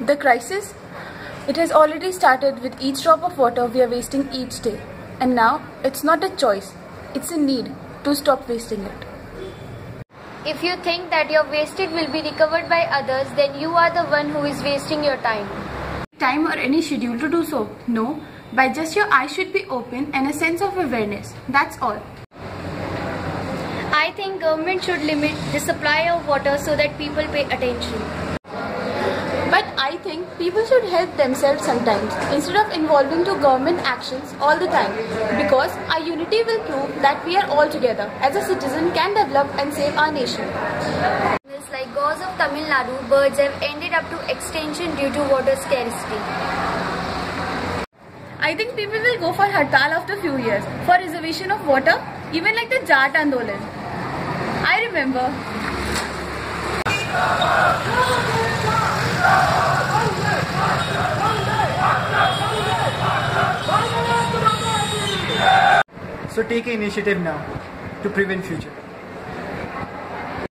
The crisis? It has already started with each drop of water we are wasting each day. And now it's not a choice, it's a need to stop wasting it. If you think that your wastage will be recovered by others, then you are the one who is wasting your time. Time or any schedule to do so? No. By just your eyes should be open and a sense of awareness. That's all. I think government should limit the supply of water so that people pay attention. But I think people should help themselves sometimes instead of involving to government actions all the time because our unity will prove that we are all together as a citizen can develop and save our nation. Like gauze of Tamil Nadu, birds have ended up to extinction due to water scarcity. I think people will go for Hartal after few years for reservation of water, even like the Jat Andolan. I remember. So take an initiative now to prevent future.